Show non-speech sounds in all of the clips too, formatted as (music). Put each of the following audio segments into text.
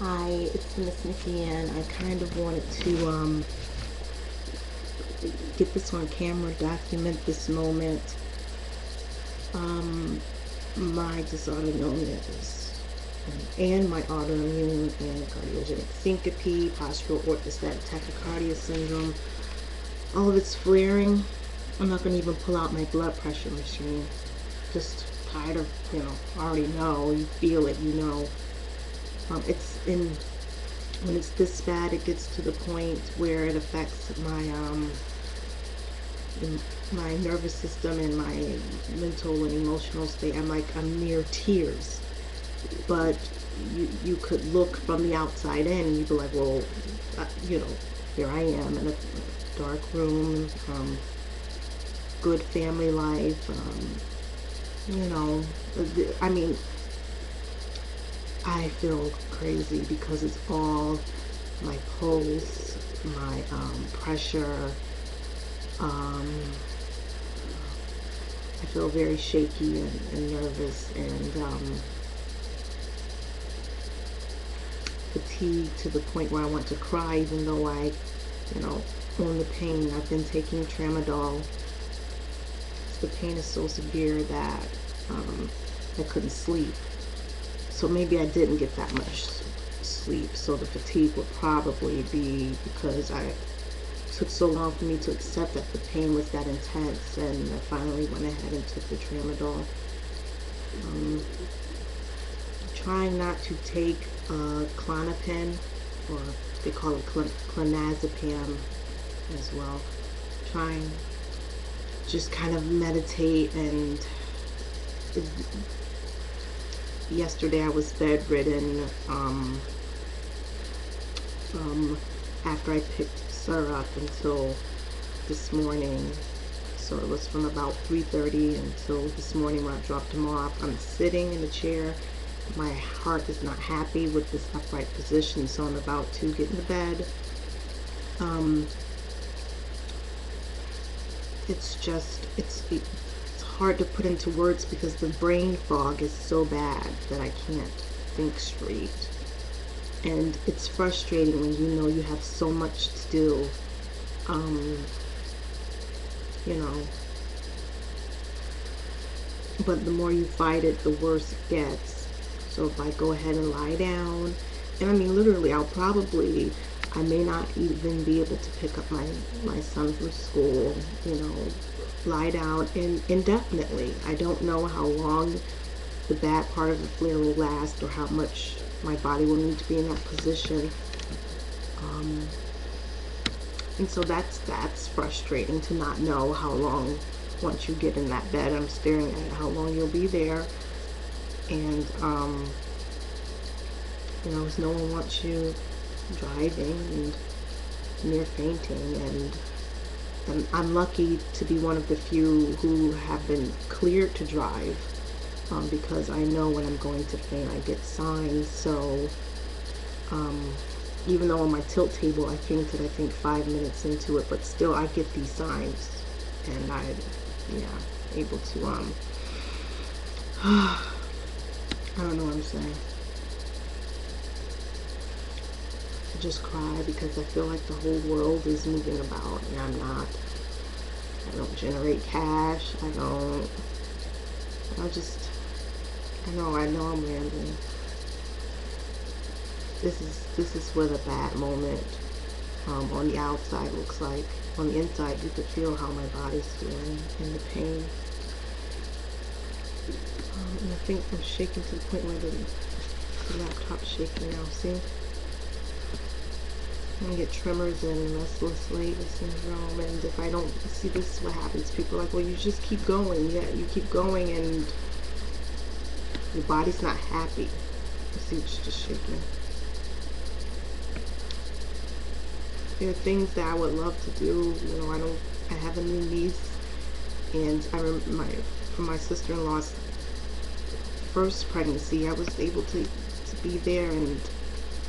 Hi, it's Miss Nikki, and I kind of wanted to um, get this on camera, document this moment. Um, my dysautonomia and my autoimmune and cardiogenic syncope, postural orthostatic tachycardia syndrome, all of it's flaring. I'm not going to even pull out my blood pressure machine. Just tired of, you know, already know, you feel it, you know. Um, it's in, when it's this bad, it gets to the point where it affects my, um, my nervous system and my mental and emotional state. I'm like, I'm near tears. But you, you could look from the outside in and you'd be like, well, uh, you know, here I am in a dark room, um, good family life, um, you know, I mean, I feel crazy because it's all my pulse, my um, pressure. Um, I feel very shaky and, and nervous and um, fatigued to the point where I want to cry even though I, you know, own the pain. I've been taking tramadol. The pain is so severe that um, I couldn't sleep. So maybe I didn't get that much sleep. So the fatigue would probably be because I took so long for me to accept that the pain was that intense and I finally went ahead and took the tramadol. Um, trying not to take uh, Klonopin or they call it cl clonazepam as well. Trying just kind of meditate and yesterday I was bedridden um, um, after I picked Sir up until this morning. So it was from about 3.30 until this morning when I dropped him off. I'm sitting in a chair. My heart is not happy with this upright position, so I'm about to get in the bed. Um, it's just, it's, hard to put into words because the brain fog is so bad that I can't think straight. And it's frustrating when you know you have so much to do. Um, you know. But the more you fight it, the worse it gets. So if I go ahead and lie down, and I mean literally, I'll probably, I may not even be able to pick up my, my son from school, you know, lie down in, indefinitely. I don't know how long the bad part of the flare will last or how much my body will need to be in that position. Um, and so that's that's frustrating to not know how long once you get in that bed I'm staring at how long you'll be there and um, you know no one wants you driving and near fainting and I'm, I'm lucky to be one of the few who have been cleared to drive um, because I know when I'm going to faint, I get signs. So um, even though on my tilt table I fainted, I think five minutes into it, but still I get these signs, and I, yeah, able to um, (sighs) I don't know what I'm saying. Just cry because I feel like the whole world is moving about and I'm not. I don't generate cash. I don't. I just. I know. I know I'm rambling. This is this is what a bad moment um, on the outside looks like. On the inside, you can feel how my body's feeling and the pain. Um, and I think I'm shaking to the point where the, the laptop's shaking now. See? I get tremors and restless leg syndrome and if I don't see this is what happens. People are like well you just keep going. Yeah you keep going and your body's not happy. You see it's just shaking. There are things that I would love to do you know I don't I have a new niece and I remember my from my sister-in-law's first pregnancy I was able to to be there and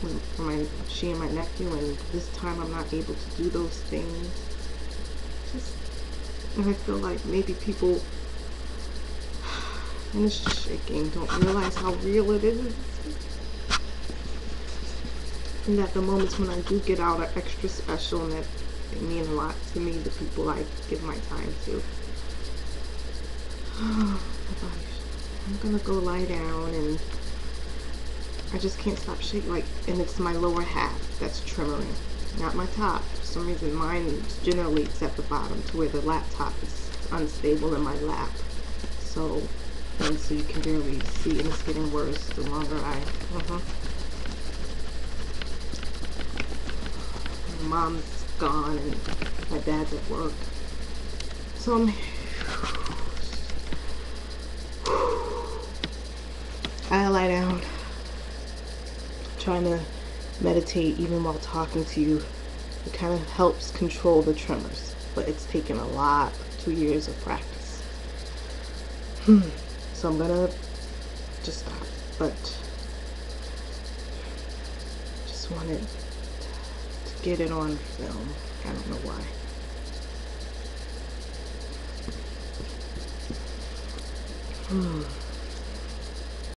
for my she and my nephew and this time I'm not able to do those things just and I feel like maybe people (sighs) and it's shaking don't realize how real it is and that the moments when I do get out are extra special and that they mean a lot to me, the people I give my time to. (sighs) Oh my gosh. I'm gonna go lie down and I just can't stop shaking like and it's my lower half that's trembling, not my top. For some reason mine generally it's at the bottom to where the laptop is unstable in my lap. So and so you can barely see and it's getting worse the longer I uh-huh. mom's gone and my dad's at work. So I'm I lie down trying to meditate even while talking to you. It kind of helps control the tremors, but it's taken a lot, two years of practice. Hmm. So I'm gonna just stop, but just wanted to get it on film. I don't know why. Hmm.